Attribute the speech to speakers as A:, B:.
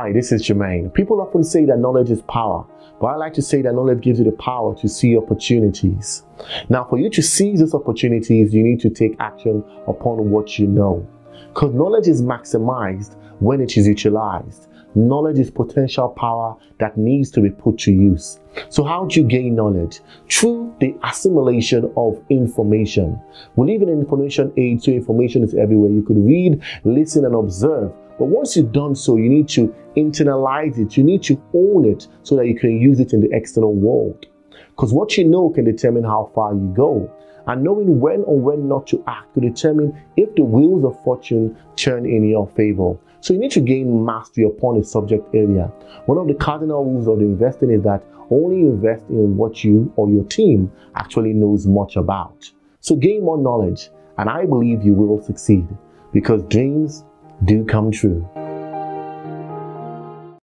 A: Hi, this is Jermaine. People often say that knowledge is power, but I like to say that knowledge gives you the power to see opportunities. Now, for you to seize those opportunities, you need to take action upon what you know. Because knowledge is maximized when it is utilized. Knowledge is potential power that needs to be put to use. So, how do you gain knowledge? Through the assimilation of information. We live in an information age, so information is everywhere. You could read, listen, and observe. But once you've done so, you need to internalize it. You need to own it so that you can use it in the external world. Because what you know can determine how far you go. And knowing when or when not to act to determine if the wheels of fortune turn in your favor. So you need to gain mastery upon a subject area. One of the cardinal rules of investing is that only invest in what you or your team actually knows much about. So gain more knowledge, and I believe you will succeed because dreams do come true.